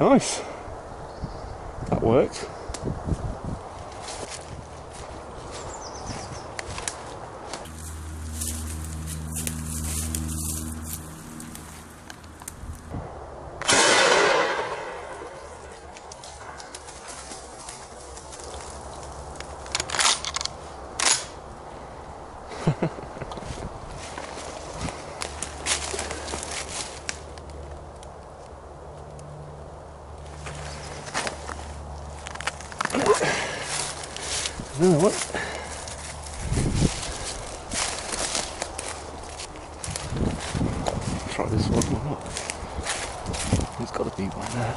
Nice. That worked. No, what? Try this one or not? There's got to be one there.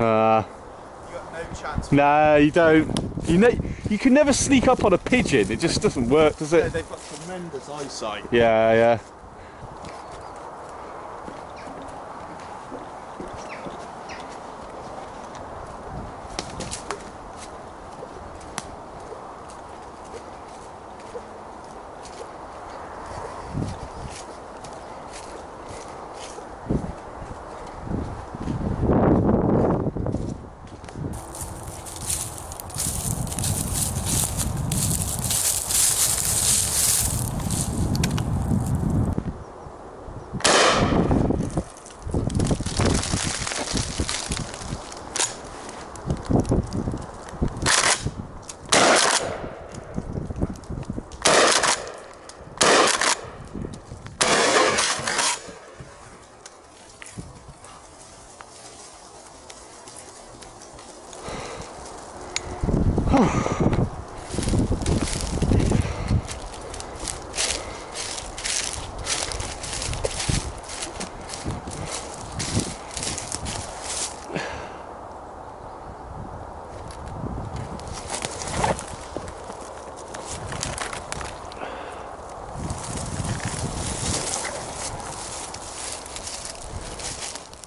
Ah. No chance. No, you don't. You ne- you can never sneak up on a pigeon. It just doesn't work, does Yeah, it? they've got tremendous eyesight. Yeah, yeah.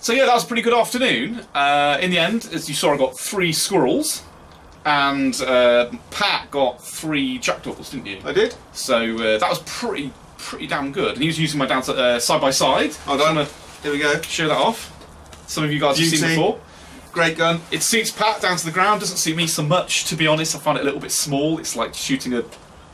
So yeah, that was a pretty good afternoon. Uh, in the end, as you saw, I got three squirrels, and uh, Pat got three jackdaws, didn't you? I did. So uh, that was pretty pretty damn good. And he was using my dad's uh, side by side. Hold on. wanna Here we go. show that off. Some of you guys have seen before. Great gun. It suits Pat down to the ground. Doesn't suit me so much, to be honest. I find it a little bit small. It's like shooting a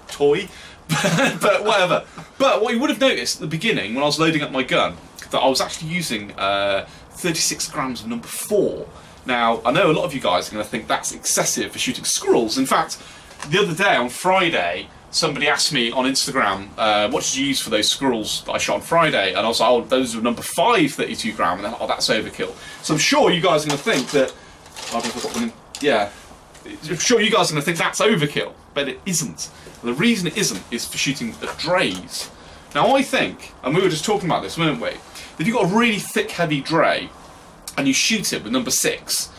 toy, but whatever. But what you would have noticed at the beginning when I was loading up my gun that I was actually using uh, 36 grams of number four. Now I know a lot of you guys are going to think that's excessive for shooting squirrels. In fact, the other day on Friday. Somebody asked me on Instagram, uh, what did you use for those squirrels that I shot on Friday? And I was like, oh, those were number five 32 gram. And they're like, oh, that's overkill. So I'm sure you guys are going to think that in- Yeah. I'm sure you guys are going to think that's overkill, but it isn't. The reason it isn't is for shooting at dreys. Now, I think, and we were just talking about this, weren't we? If you've got a really thick, heavy drey and you shoot it with number six,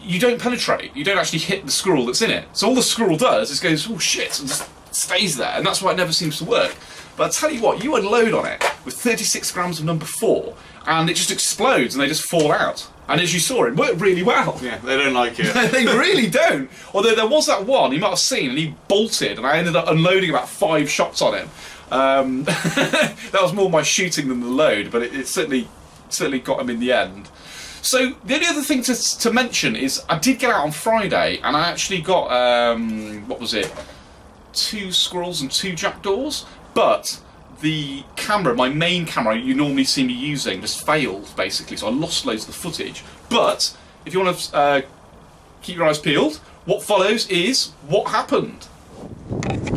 you don't penetrate. You don't actually hit the squirrel that's in it. So all the squirrel does is goes, oh shit, and just stays there, and that's why it never seems to work. But I tell you what, you unload on it with 36 grams of number four, and it just explodes and they just fall out. And as you saw, it worked really well. Yeah, they don't like it. they really don't. Although there was that one you might have seen, and he bolted, and I ended up unloading about five shots on him. Um, that was more my shooting than the load, but it, it certainly certainly got him in the end. So the only other thing to, to mention is I did get out on Friday, and I actually got um, what was it? Two squirrels and two jackdaws, but the camera, my main camera you normally see me using, just failed basically. So I lost loads of the footage. But if you want to uh, keep your eyes peeled, what follows is what happened. You did. That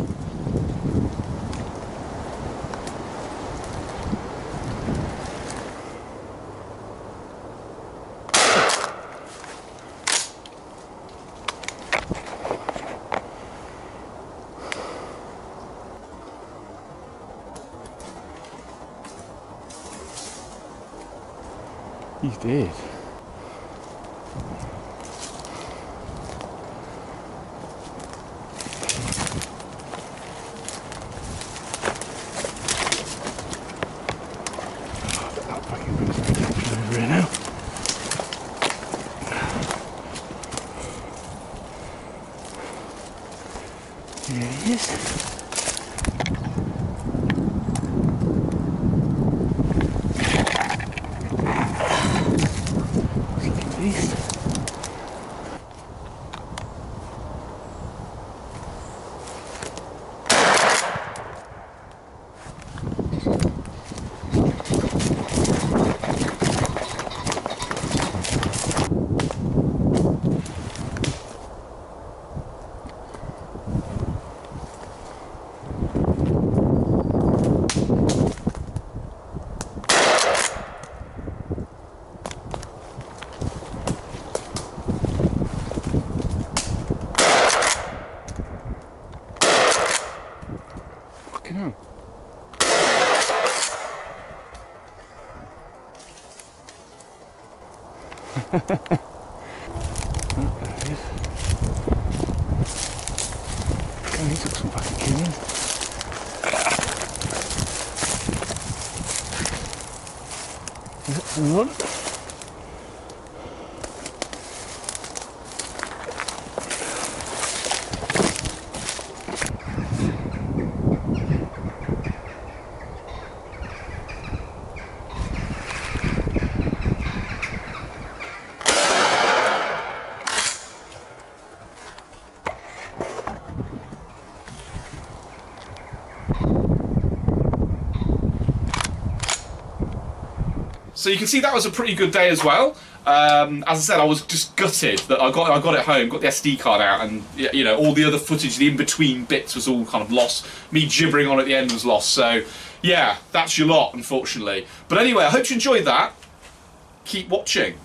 fucking brings my attention. over here now. There he is. Fucking hell. oh, there he is. Oh, he took some fucking killing. Is it one? So you can see that was a pretty good day as well. Um, as I said, I was just gutted that I got I got it home, got the SD card out, and you know all the other footage, the in between bits was all kind of lost. Me gibbering on at the end was lost. So yeah, that's your lot, unfortunately. But anyway, I hope you enjoyed that. Keep watching.